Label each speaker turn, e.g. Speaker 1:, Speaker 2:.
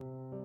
Speaker 1: you